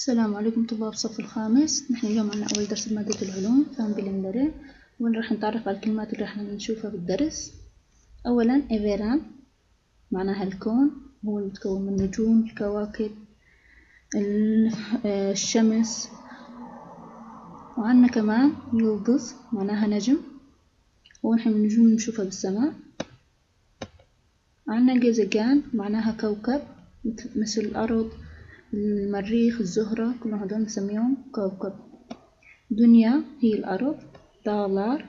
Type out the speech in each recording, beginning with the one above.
السلام عليكم طلاب الصف الخامس. نحن اليوم عنا أول درس بمادة العلوم فهم بالمدرة وين راح نتعرف على الكلمات اللي راح نشوفها بالدرس. أولا إيفيران معناها الكون هو المتكون من النجوم الكواكب الشمس وعنا كمان يلدز معناها نجم ونحن النجوم نشوفها بالسماء. عنا جيزجان معناها كوكب مثل الأرض. المريخ الزهرة كل هذول نسميهم كوكب. دنيا هي الأرض دالار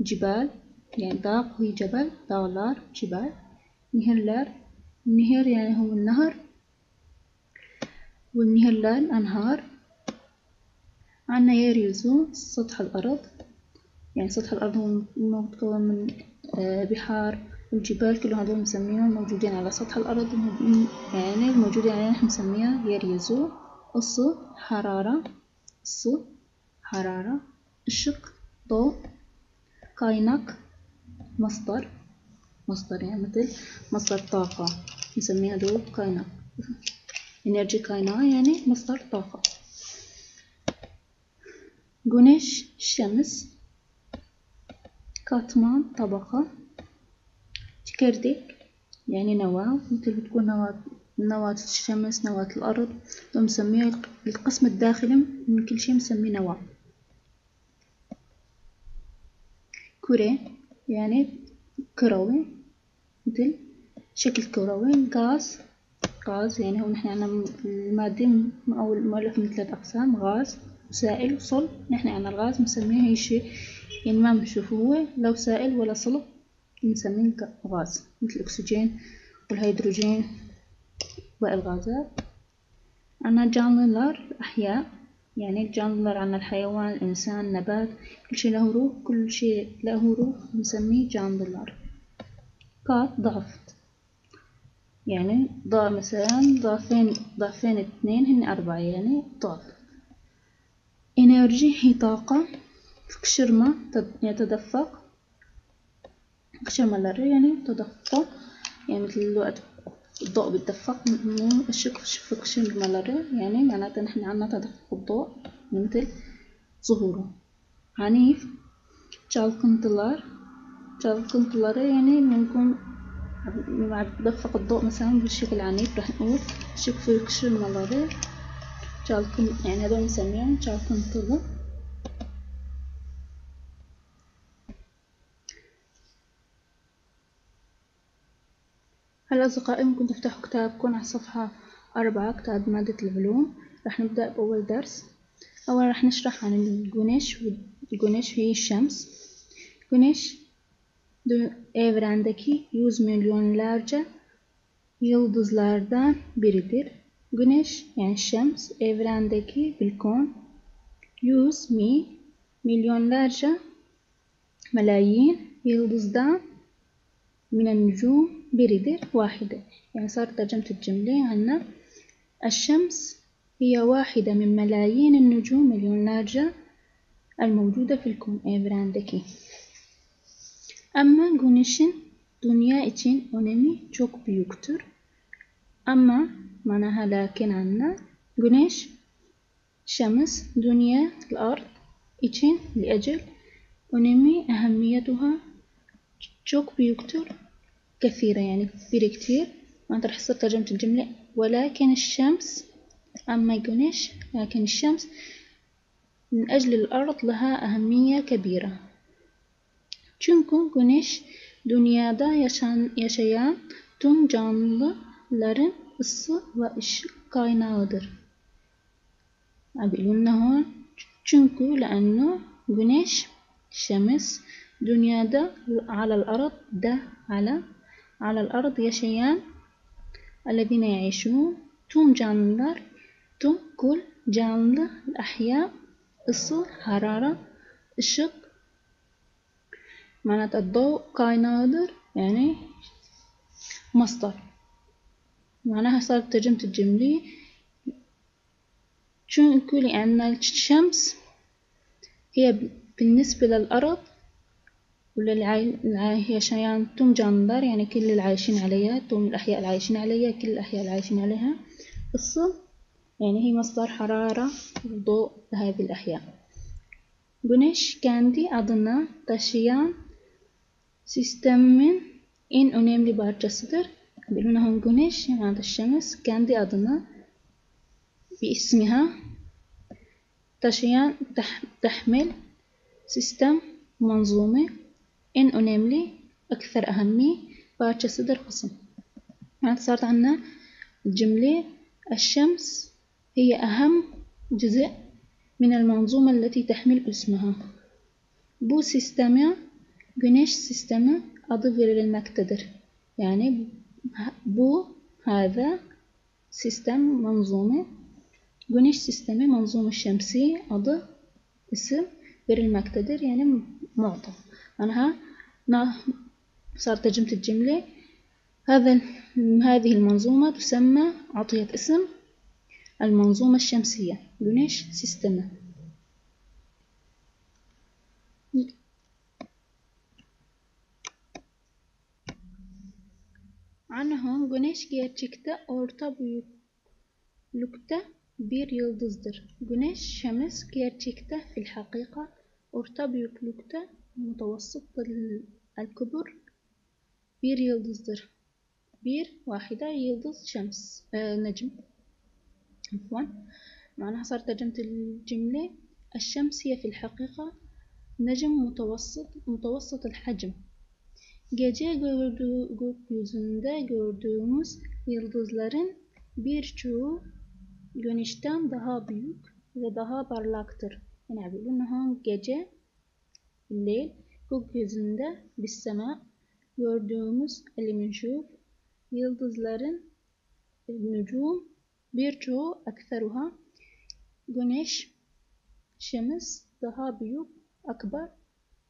جبال يعني داق هي جبل دالار جبال. نهرلر النهر يعني هو النهر. والنهرلر أنهار. عنا يريزو سطح الأرض. يعني سطح الأرض هو متكون من آه، بحار. والجبال كل هذول نسميهم موجودين على سطح الأرض يعني الموجودين عليها نحن نسميها يريزو الص حرارة الص حرارة الشق ضوء كاينك مصدر مصدر يعني مثل مصدر طاقة نسميها دول كاينك انرجي كاينا يعني مصدر طاقة. جونيش شمس كاتمان طبقة. كردك يعني نواة مثل بتكون نواة نواة الشمس نواة الأرض ونسميها القسم الداخلي من كل شيء نسميه نواة. كرة يعني كروي مثل شكل كروي غاز غاز يعني هو نحن عنا المادة أو المؤلف من ثلاث أقسام غاز سائل وصلب. نحن عنا الغاز نسميه هي شيء يعني ما بنشوفه هو لا سائل ولا صلب. نسميه غاز مثل الأكسجين والهيدروجين والغازات. عنا canlılar أحياء. يعني canlılar عنا الحيوان الإنسان نبات. كل شيء له روح كل شيء له روح نسميه canlılar. kat ضعف يعني ضع مثلا ضعفين ضعفين اثنين هن أربعة. يعني ضعف. إنرجي هي طاقة. كشرمة يتدفق قشر ملاري يعني تدفق يعني مثل الوقت الضوء بيتدفق الشق في قشر الملاري يعني معناتها نحن عنا تدفق الضوء مثل ظهوره. عنيف çalkıntılar çalkıntıları يعني بنكون عم بدفق الضوء مثلا بشكل عنيف رح نقول شق في قشر الملاري çalkın يعني هذول نسميهم çalkıntılı هلا أصدقائي ممكن تفتحوا كتابكم على الصفحة أربعة كتاب مادة العلوم. راح نبدأ بأول درس. أولا راح نشرح عن الجونيش الجونيش هي الشمس. Güneş evrendeki yüz milyonlarca yıldızlardan biridir. Güneş yani Şems evrendeki bilkon yüz mi milyonlarca ملايين. yıldızdan من النجوم. بريده واحدة يعني صار ترجمة الجملة عنا. الشمس هي واحدة من ملايين النجوم اليوناجه الموجودة في الكون. إيه، ابراندكي أما غونيشن دنيا için أونيمي çok büyüktür أما معناها لكن عنا. güneş شمس دنيا الأرض için لأجل أونيمي أهميتها çok büyüktür كثيرة يعني كبيرة كتير وأنت رح تصير ترجمة الجملة. ولكن الشمس أما جونيش لكن الشمس من أجل الأرض لها أهمية كبيرة. Çünkü güneş dünyada yaşan, yaşayan tüm canlıların ısı ve ışık kaynağıdır. بيقولون çünkü لأنه güneş şems dünyada على الأرض ده على على الأرض yaşayan الذين يعيشون. tüm canlılar tüm kul canlı الأحياء ısı harara ışık معناتها الضوء kaynağıdır يعني مصدر. معناها صارت ترجمة الجملة. çünkü لأن الشمس هي بالنسبة للأرض هي شيان توم جاندر يعني كل العايشين عليها توم الأحياء العايشين عليها كل الأحياء العايشين عليها. الص يعني هي مصدر حرارة وضوء لهذه الأحياء. Güneş kendi adına taşıyan sistemin en önemli parçasıdır. بيقولون güneş يعني الشمس. kendi adına باسمها. taşıyan تحمل sistem منظومة. En önemli أكثر أهمية parçasıdır قسم يعني صارت عنا الجملة الشمس هي أهم جزء من المنظومة التي تحمل اسمها bu sisteme güneş sistemi adı verilmektedir. Yani bu هذا sistem manzume güneş sistemi manzume şemsi adı isim verilmektedir. Yani معطى معناها صار ترجمة الجملة هذا هذه المنظومة تسمى عطية اسم المنظومة الشمسية Güneş sistemi Anahom güneş gerçekte orta büyüklükte bir yıldızdır. Güneş şems gerçekte fil hakika orta büyüklükte mutavassıt الكبر bir yıldızdır. Bir واحدة يلدز شمس آه نجم عفوا معناها صار ترجمة الجملة الشمس هي في الحقيقة نجم متوسط متوسط الحجم Gece gördüğü, gökyüzünde gördüğümüz yıldızların birçoğu güneşten daha büyük ve daha parlaktır. Yani بيقولون gece الليل gökyüzünde بالسماء gördüğümüz اللي yıldızların nücum birçoğu aksaruha güneş şems daha büyük akbar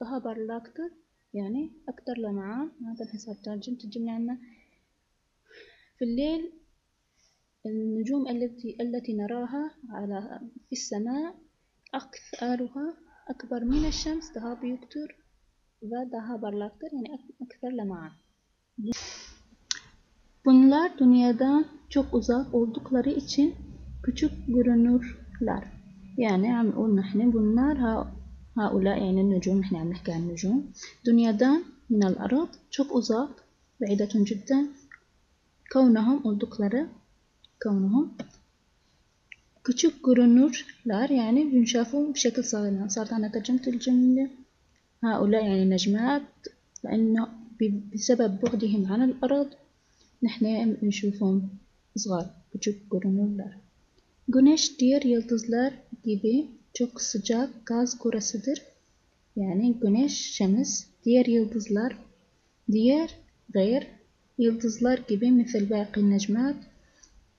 daha parlaktır. يعني أكثر لمعان هذا الحساب ترجمة الجملة عندنا في الليل النجوم التي التي نراها على في السماء أكثرها أكبر من الشمس daha büyüktür ve daha parlaktır yani akthar lema'a. Bunlar dünyadan çok uzak oldukları için küçük görünürler. Yani عم نقول نحن bunlar هؤلاء يعني النجوم نحن عم نحكي عن النجوم dünyadan من الأرض çok uzak بعيدة جدا كونهم oldukları كونهم küçük görünürler yani بنشافوا بشكل صغير صارت عنا ترجمة الجملة هؤلاء يعني نجمات لأنه بسبب بعدهم عن الأرض نحن نشوفهم صغار küçük görünürler. Güneş diğer yıldızlar gibi çok sıcak gaz kurasıdır. Yani güneş, şems, diğer yıldızlar, diğer gayr yıldızlar gibi مثل باقي النجمات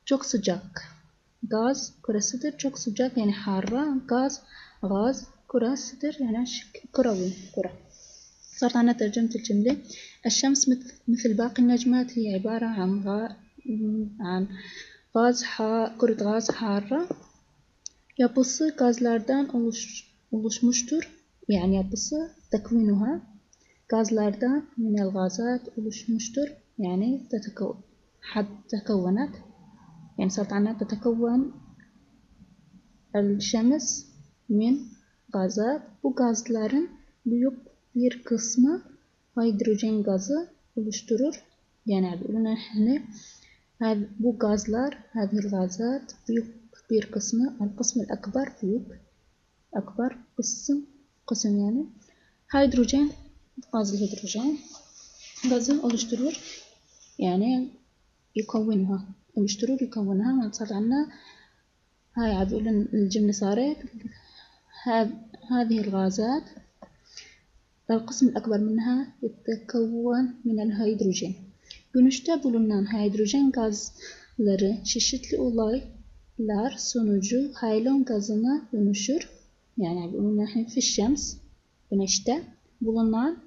çok sıcak. غاز كرة صدر شوك سجاد يعني حارة غاز غاز كرة صدر يعني كروي كرة صارت عنا ترجمة الجملة. الشمس مثل باقي النجمات هي عبارة عن غا عن غاز حا كرة غاز حارة. yapısı gazlardan يعني oluşmuştur. تكوينها. yapısı لاردان من الغازات gazat يعني تتكون حد تكونت. يعني صارت عنا تتكون الشمس من gazlar. Bu gazların büyük bir kısmı hidrojen gazı oluşturur. Yani hani bu gazlar, هذه الغازات büyük bir kısmı, القسم الأكبر büyük, akbar kısım, kısım yani hidrojen, gazlı hidrojen gazı oluşturur. يعني يكونها oluşturur يكونها صار عندنا هاي عاد الجملة صارت هذه الغازات القسم الأكبر منها يتكون من الهيدروجين Güneşte bulunan hidrojen gazları çeşitli olaylar sonucu helyon gazına dönüşür. Yani bulunan في الشمس güneşte bulunan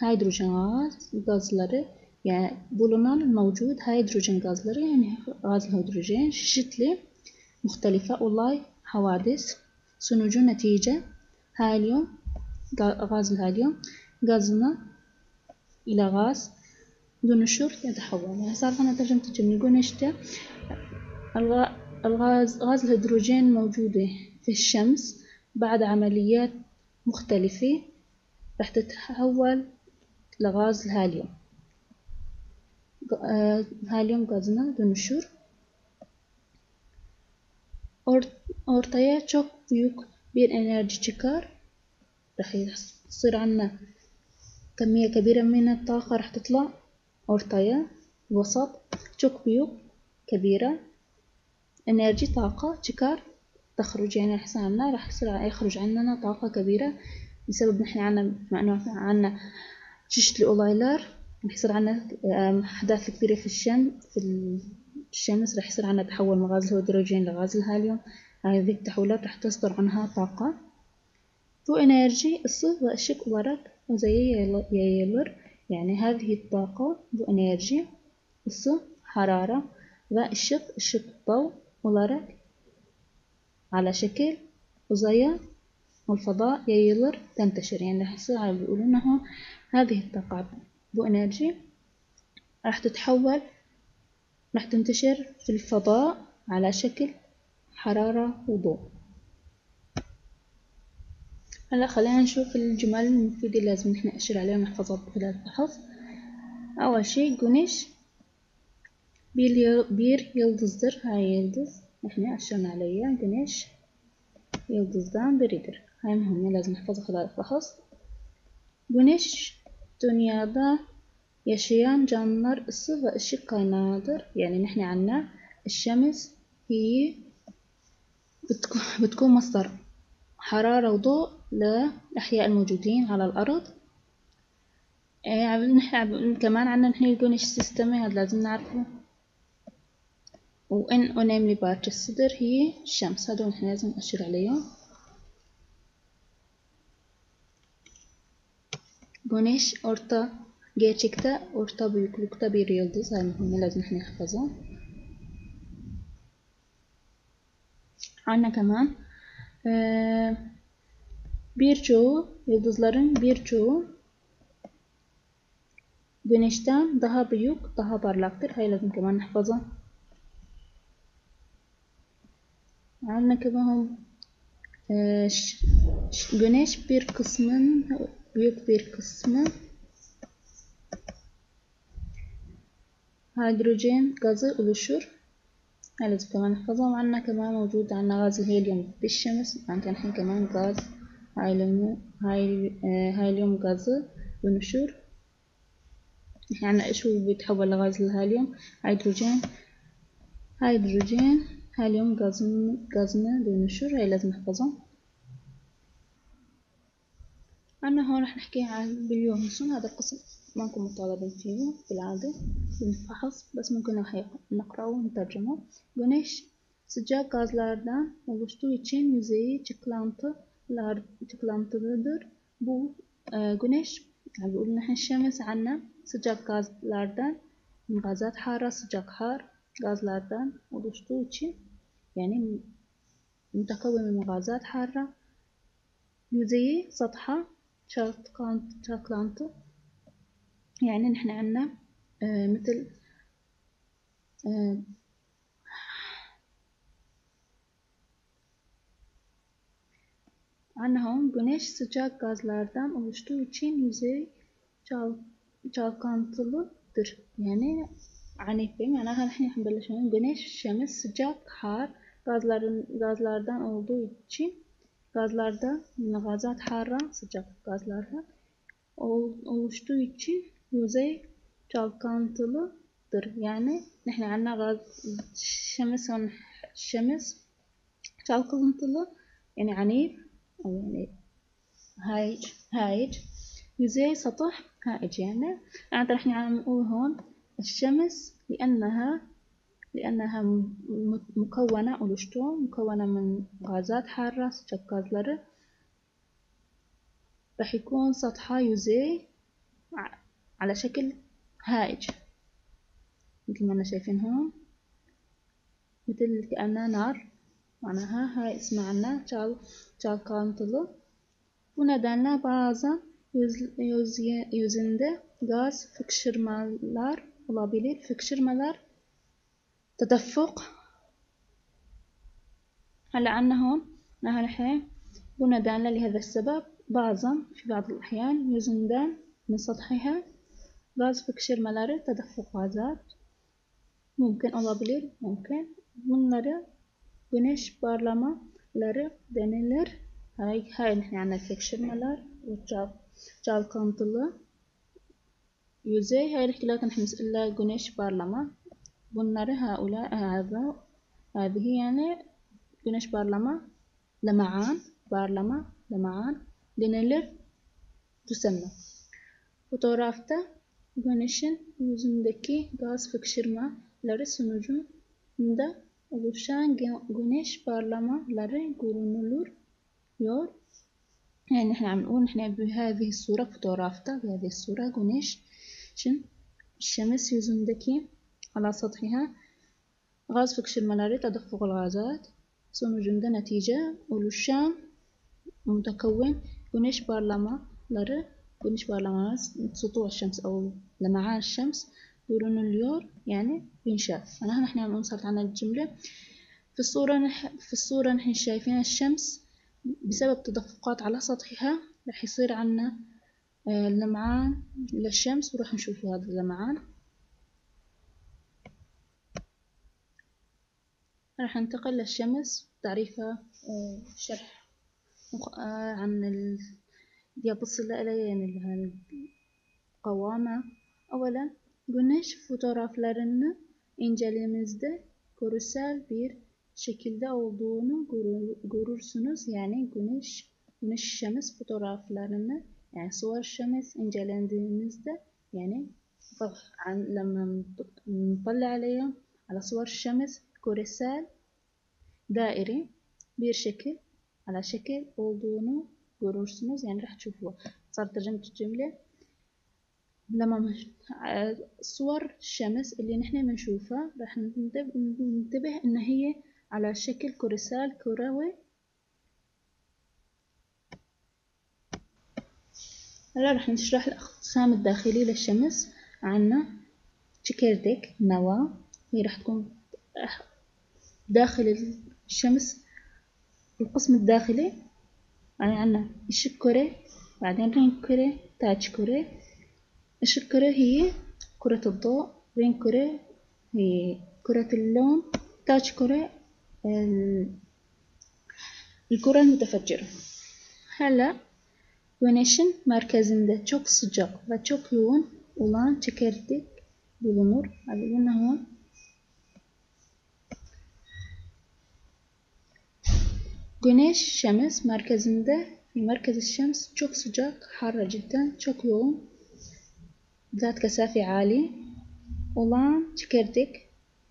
hidrojen gaz, gazları yani bulunan mevcut hidrojen gazları yani gaz hidrojen çeşitli muhtelife olay havadis sonucu netice helyum gaz الهاليوم gazına ile gaz dönüşür يتحول يعني صار هنا ترجمة الجملة نشتى الغاز غاز الهيدروجين موجودة في الشمس بعد عمليات مختلفة راح تتحول لغاز الهاليوم آه، هاليوم غازنا dönüşür. Ortaya çok büyük bir enerji çıkar. راح يصير عنا كمية كبيرة من الطاقة راح تطلع أورتايا وسط çok büyük كبيرة انرجي طاقة تشكار تخرج يعني يصير عنا راح يصير يخرج عنا طاقة كبيرة بسبب نحن عنا مع عنا çeşitli olaylar راح يصير عنا أحداث كبيرة في الشمس في الشمس راح يصير عنا تحول من غاز الهيدروجين لغاز الهاليوم هذه التحولات راح تصدر عنها طاقة enerji ısı ve ışık olarak uzaya yayılır. Yani هذه الطاقة bu enerji ısı, harara ve ışık, ışık ضوء olarak على شكل uzaya والفضاء يayılır تنتشر يعني راح يصير بيقولوا هذه الطاقة. Bu enerji راح تتحول راح تنتشر في الفضاء على شكل حرارة وضوء. هلا خلينا نشوف الجمل المفيدة اللي لازم نحن نأشر عليها ونحفظها خلال الفحص أول شي جونيش. bir yıldızdır. هاي yıldız. نحن أشرنا عليها güneş. yıldızdan biridir هاي مهمة لازم نحفظها خلال الفحص güneş dünyada yaşayan canlılar ısı ve ışık kaynağıdır. يعني نحن عنا الشمس هي بتكون مصدر حرارة وضوء للأحياء الموجودين على الأرض نحن كمان عنا نحن الجونش سيستمي هذا لازم نعرفه وإن önemli parçasıdır. هي الشمس هذول نحن لازم نأشر عليهم Güneş orta gerçekte orta büyüklükte bir yıldız. Yani bunu lazım نحفظها. عنا كمان ee, birçoğu yıldızların birçoğu güneşten daha büyük, daha parlaktır. هاي لازم كمان نحفظها. عندنا كمان güneş bir kısmın büyük bir kısmı هيدروجين gazı oluşur. لازم كمان نحفظهم عنا كمان موجود عنا غاز الهيليوم بالشمس عندنا الحين كمان غاز هايليوم هايليوم غازı dönüşür إحنا عنا إيش هو بيتحول لغاز الهاليوم هيدروجين هيدروجين هاليوم غازنا dönüşür هاي لازم نحفظهم أنا هون راح نحكي عن باليومسون هذا القسم ما نكون مطالبين فيه بالعادة بالفحص بس mümkün نقرأه ونترجمه. Güneş sıcak gazlardan oluştuğu için yüzeyi çıklantılar, çıklantılıdır. Bu e, güneş يعني بيقول نحن الشمس عنا sıcak gazlardan gazat hara sıcak har gazlardan oluştuğu için yani متكون من غازات حارة yüzeyi سطحة شاكلانتو يعني نحن عنا آه مثل آه عنا هون güneş sıcak gazlardan oluştuğu için yüzey çal çalkantılıdır. Yani عنيفة معناها نحن نبلش هون güneş şems sıcak har gazların gazlardan olduğu için gazlarda gazat harra sıcak gazlarda oluştuğu için yüzey çalkantılıdır. Yani نحن عنا غاز الشمس الشمس çalkantılı yani عنيف أو يعني هايج هايج yüzey سطح هائج يعني يعني إحنا عم نقول هون الشمس لأنها لأنها مكونة oluştu مكونة من غازات حارة sıcak gazları راح يكون سطحها yüzey على شكل هائج مثل ما إحنا شايفين هون مثل كأنها نار معناها هاي اسمها عنا çal çalkantılı bu nedenle bazen yüz, yüz, yüzünde gaz fıkşırmalar olabilir. Fıkşırmalar تدفق هلا عنا هون نحن بندان لهذا السبب بعضا في بعض الأحيان يزندان من سطحها غاز fıkşırmaları تدفق غازات mümkün olabilir mümkün bunları güneş parlamaları denilir hay hay yani fıkşırmalar ve çalkantılı yüzey هاي الاختلاف نحن نسألها güneş parlama bunları هؤلاء هذا هذه يعني güneş parlama لمعان parlama لمعان denilir تسمى fotoğrafta güneşin yüzündeki gaz fıkşırmaları sonucunda oluşan güneş parlamaları görünülür يور يعني نحن عم نقول نحن بهذه الصورة fotoğrafta بهذه الصورة güneş الشمس yüzündeki على سطحها. gaz fıkşırmaları تدفق الغازات. sonucunda netice oluşan متكون. güneş parlamaları güneş parlamaları سطوع الشمس أو لمعان الشمس. görünülüyor يعني بينشاف أنا نحن صارت عنا الجملة. في الصورة نح في الصورة نحن شايفين الشمس بسبب تدفقات على سطحها. راح يصير عنا لمعان للشمس. وراح نشوف هذا اللمعان. راح ننتقل للشمس تعريفها شرح عن diapısıyla yani kavama Öğlen güneş fotoğraflarını incelememizde görsel bir şekilde olduğunu görürsünüz. Yani güneş güneş şems fotoğraflarını yani صور الشمس incelendiğimizde yani لما نطلع عليهم على صور الشمس كرسال دائري bir şekil على şekil olduğunu görürsünüz. Yani راح تشوفوها صار ترجمة الجملة لما صور الشمس اللي نحن بنشوفها راح ننتبه ان هي على شكل كرسال كروي هلا راح نشرح الاقسام الداخلية للشمس عنا تشكيردك نواة هي راح تكون داخل الشمس القسم الداخلي يعني عنا الشكرة بعدين رين كرة تاج كرة الشكرة هي كرة الضوء رين كرة هي كرة اللون تاج كرة الكرة المتفجرة. هلا güneşin merkezinde çok sıcak ve çok yoğun olan çekirdek bulunur. Hadi bunu Güneş şems merkezinde في مركز الشمس çok sıcak حارة جدا çok yoğun. ذات كثافة عالي olan çekirdek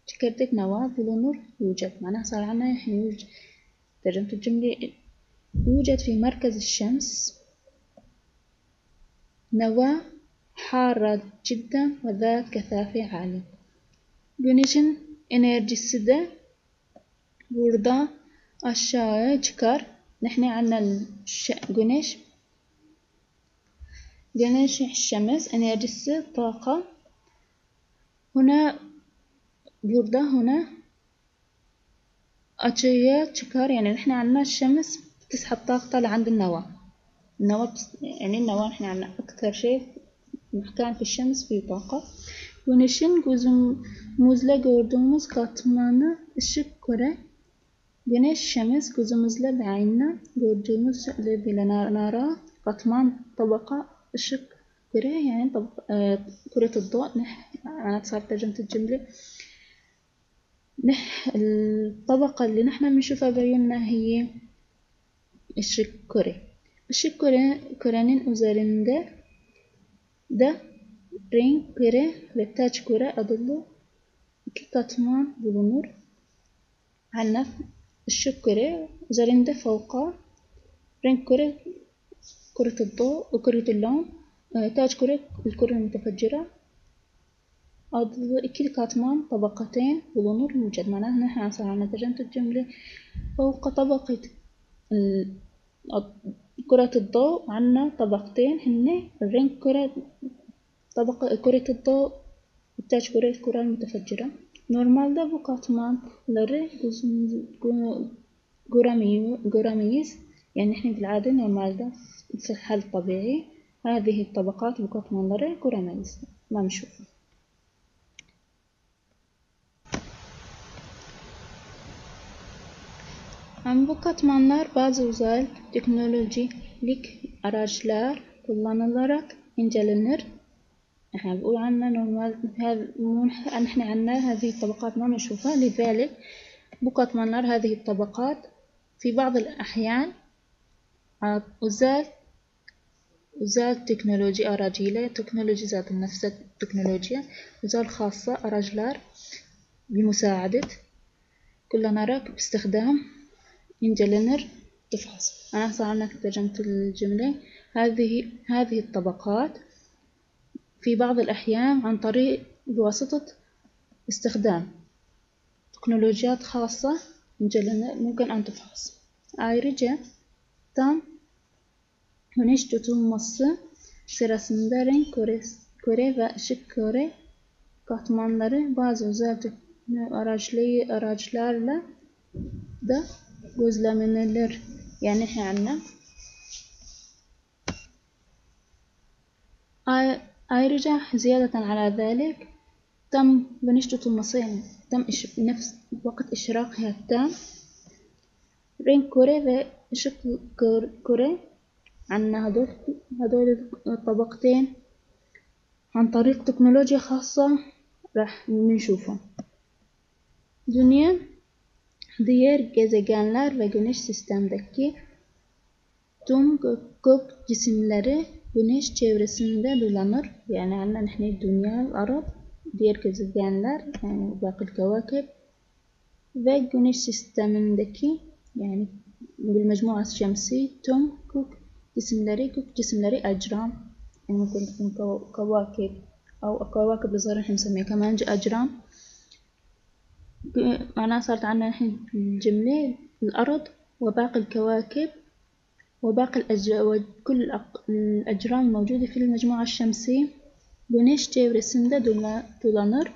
çekirdek نواة bulunur يوجد معناها صار عنا يوجد ترجمة الجملة يوجد في مركز الشمس نواة حارة جدا وذات كثافة عالية Güneşin enerjisi de burada aşağıya çıkar. نحن عنا الش... güneş güneş الشمس enerjisi طاقة. هنا burada هنا açığa çıkar يعني نحن عنا الشمس بتسحب طاقتها لعند النواة النواة بتس... يعني النواة نحن عنا أكثر شيء مكان في الشمس فيه طاقة. Güneşin gözümüzle gördüğümüz katmanı ışık Güneş şems gözümüzle بعيننا gördüğümüz الذي نراه قطمان طبقة ışık küre يعني طبقة كرة الضوء نح أنا صار ترجمة الجملة نح الطبقة اللي نحن بنشوفها بعيوننا هي ışık küre ışık küre kürenin üzerinde de renk küre ve taç küre adlı iki katman bulunur. ışık küre üzerinde فوق renk küre كرة الضوء وكرة اللون taç küre الكرة المتفجرة. iki katman طبقتين bulunur يوجد معناها نحن صار عنا ترجمة الجملة فوق طبقة كرة الضوء عنا طبقتين. هن ال renk küre طبقة كرة الضوء والتاج كرة الكرة المتفجرة. Normalde bu katmanları جوراميز يعني إحنا بالعادة نورمال في الحال الطبيعي هذه الطبقات بقط منظرة جوراميز ما نشوفها Ama bu katmanlar bazı özel teknolojilik araçlar kullanılarak incelenir. إحنا بنقول عنها نورمال نحن عنا هذه الطبقات ما نشوفها لذلك bu katmanlar هذه الطبقات في بعض الأحيان özel özel teknoloji aracıyla teknoloji zaten nefse teknolojiye özel خاصة araçlar بمساعدة. kullanarak باستخدام ينجلنر تفحص. أنا صار عندك ترجمة الجملة. هذه هذه الطبقات في بعض الأحيان عن طريق بواسطة استخدام تكنولوجيات خاصة ممكن أن تفحص Ayrıca tam güneş tutulması sırasında renk kore ve ışık kore katmanları bazı özel araçlı, araçlarla da gözlemlenir. Yani إحنا Ayrıca زيادة على ذلك تم بنشطة المصانع تم بنفس وقت إشراقها التام. رين كوري وإشق كوري عنا هدول هدول الطبقتين عن طريق تكنولوجيا خاصة راح نشوفهم. دنيا diğer gezegenler ve güneş sistemdeki tüm gök cisimleri güneş çevresinde dolanır. Yani عندنا نحن الدنيا الأرض diğer gezegenler yani باقي الكواكب. Ve güneş sistemindeki yani بالمجموعة الشمسية tüm kök cisimleri kök cisimleri أجرام يعني ممكن تكون كواكب أو كواكب الصغيرة نحن نسميها كمان أجرام. معناها صارت عندنا الحين الجملة الأرض وباقي الكواكب. وباقي كل الأجرام الموجودة في المجموعة الشمسية Güneş çevresinde dolanır.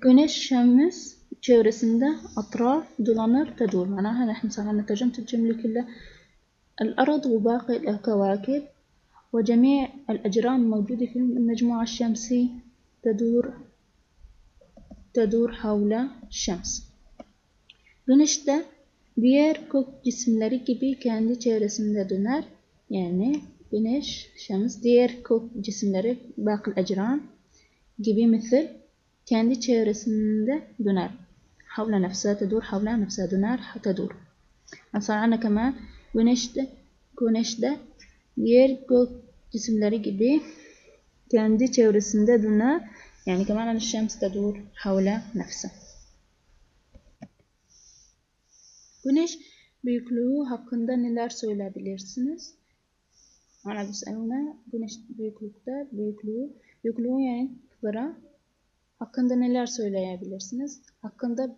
Güneş şems çevresinde أطراف dolanır تدور معناها نحن صار عندنا ترجمة الجملة كلها الأرض وباقي الكواكب وجميع الأجرام الموجودة في المجموعة الشمسية تدور تدور حول الشمس. Güneş de diğer kök cisimleri gibi kendi çevresinde döner. Yani güneş, şems, diğer kök cisimleri, باقي الأجرام gibi مثل kendi çevresinde döner. حول نفسها تدور حول نفسها döner تدور. صار عندنا كمان güneş de, güneş de diğer kök cisimleri gibi kendi çevresinde döner. Yani كمان الشمس تدور حول نفسها. Güneş büyüklüğü hakkında neler söyleyebilirsiniz? Ana bisaluna güneş büyüklükte büyüklüğü, büyüklüğü yani kıvıra hakkında neler söyleyebilirsiniz? Hakkında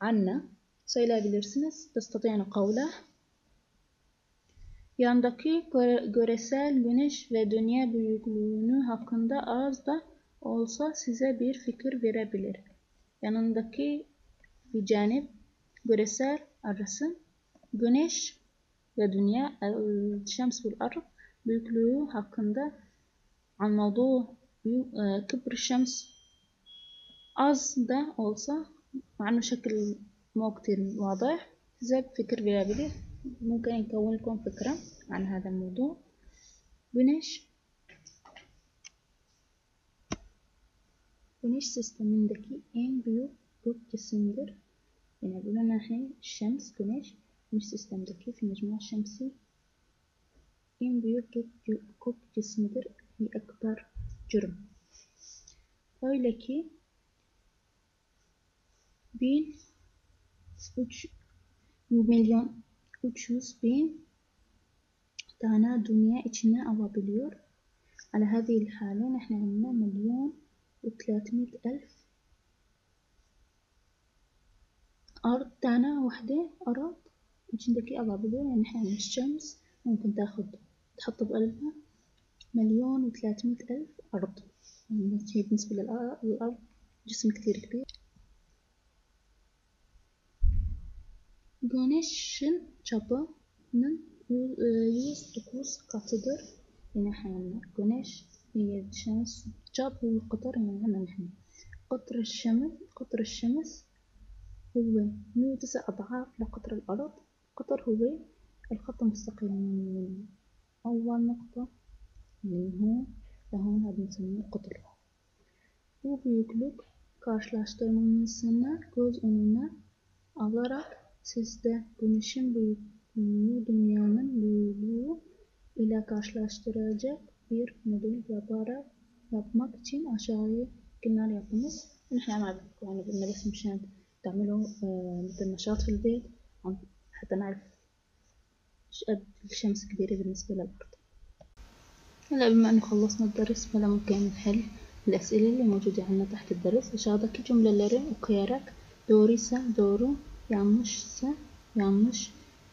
anne söyleyebilirsiniz. Testatüyanu kavla. Yandaki göresel güneş ve dünya büyüklüğünü hakkında az da olsa size bir fikir verebilir. Yanındaki bir canip göresel arası güneş ve dünya الشمس والأرض büyüklüğü hakkında عن موضوع كبر الشمس az da olsa مع انه شكل مو كتير واضح size fikir verebilir ممكن يكون لكم فكرة عن هذا الموضوع güneş güneş sistemindeki en büyük gök cisimdir يعني بيقول لنا الحين الشمس güneş sistemindeki في المجموعة الشمسية. en büyük gök cisimdir هي أكبر جرم. öyle ki bir milyon üç yüz bin tane dünya içine alabiliyor. على هذه الحالة نحن عندنا مليون وثلاثمية ألف أرض تانا وحدة أرض عندك alabiliyor يعني نحن الشمس ممكن تاخد تحط بقلبها مليون وثلاثمية ألف أرض. يعني هي بالنسبة للأرض جسم كثير كبير. Güneşin çapının yüz dokuz katıdır. يعني إحنا عندنا güneş هي الشمس. Çap هو القطر يعني عندنا نحن. قطر الشمس قطر الشمس. هو مية وتسع أضعاف لقطر الأرض قطر هو الخط المستقيم من أول نقطة من هون لهون هذا بنسميه قطر Bu büyüklük karşılaştırmasını göz önüne alarak sizde güneşin büyüklüğünü dünyanın büyüklüğü ile karşılaştıracak bir model yaparak yapmak için aşağıya كنا yapınız. نحن عم يعني بس مشان تعملوا مثل نشاط في البيت حتى نعرف قد الشمس كبيرة بالنسبة للأرض. هلا بما إنه خلصنا الدرس فلا ممكن نحل الأسئلة اللي موجودة عندنا تحت الدرس. aşağıdaki cümleleri okuyarak doğruysa doğru yanlışsa yanlış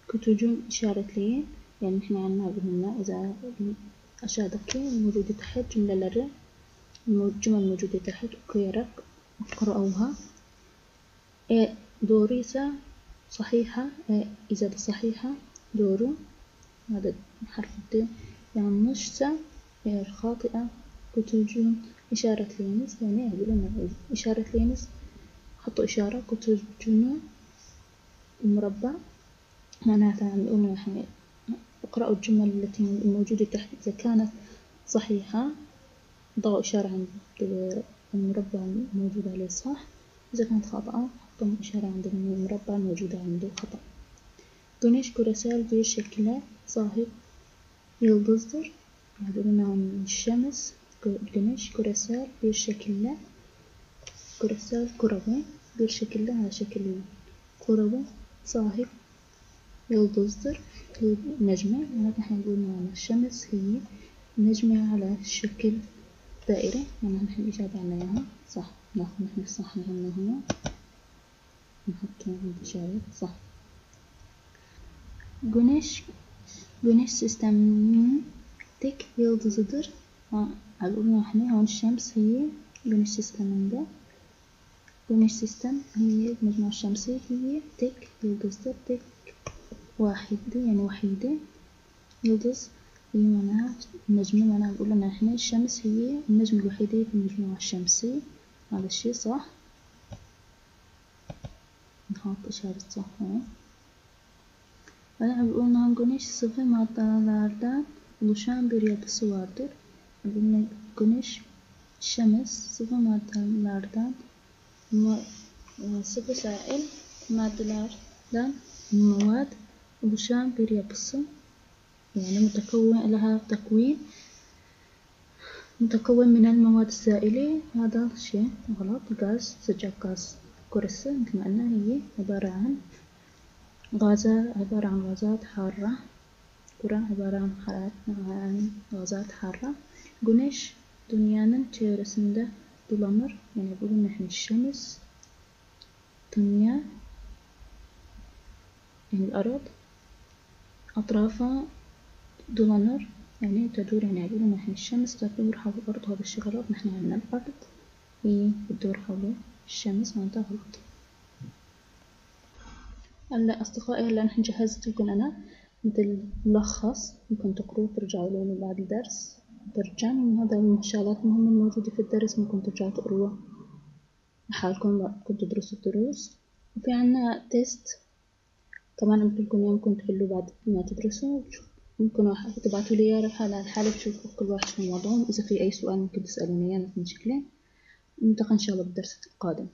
كتوجون işaretleyin يعني نحن عنا هنا إذا aşağıdaki موجودة تحت cümleleri الجمل موجودة تحت okuyarak اقرأوها. Doğruysa صحيحة إذا صحيحة doğru هذا حرف الد yanlışsa eğer خاطئة كتوجون işaretleyiniz yani يقولون işaretleyiniz حطوا إشارة كتوجون مربع. معناتها عم يقولنا يعني اقرأوا الجمل التي الموجودة تحت. إذا كانت صحيحة ضعوا إشارة عند المربع الموجود عليه صح؟ إذا كانت خاطئة حطوا إشارة عند المربع الموجودة عنده خطأ. küresel bir şekle sahip yıldızdır. Yani şems, güneş küresel bir şekilde küresel kurabi bir şekilde her şekilde kurabi sahip يلدزدر نجمة إحنا نقول معنا الشمس هي نجمة على شكل دائرة. يعني نحن الإجابة عنا إياها صح. ناخذ نحن الصح عنا هنا. نحط إشارة صح Güneş Güneş sisteminin tek yıldızıdır. قلنا إحنا هون الشمس هي Güneş sisteminde Güneş sistem هي المجموعة الشمسية هي tek yıldızdır. Tek واحدة يعني وحيدة يلدز هي معناها النجمة معناها نقول إن إحنا الشمس هي النجمة الوحيدة في المجموعة الشمسية هذا الشي صح. نحط صح هون Ve bulunan güneş sıvı maddelerden oluşan bir yapısı vardır. Güneş şems sıvı maddelerden sıvı sail maddelerden مواد oluşan bir yapısı يعني متكون لها تكوين متكون من المواد السائلة هذا شيء غلط غاز زجاج غاز كرسة مثل ما قلنا هي عبارة عن غازات عبارة عن غازات حارة. كرة عبارة عن حرارة عن غازات حارة. Güneş dünyanın çevresinde dolanır. Yani bugün nahnu şems dünya يعني الأرض. أطرافها dolanır يعني تدور يعني يقولون نحن الشمس تدور حول الأرض هذا الشي غلط نحن عندنا الأرض هي بتدور حول الشمس معناتها غلط هلا أصدقائي هلا نحن جهزت لكم أنا مثل ملخص. ممكن تقروه ترجعوا له بعد الدرس. ترجم هذا من الشغلات المهمة الموجودة في الدرس ممكن ترجعوا تقروها لحالكم كنتوا تدرسوا الدروس. وفي عنا تيست. كمان قلت لكم ممكن تحلوا بعد ما تدرسوا. ممكن تبعتوا لي إياه على الحالة تشوفوا كل واحد شنو وضعهم إذا في أي سؤال ممكن تسألوني إياه في مشكلة نلتقي إن شاء الله بالدرس القادم.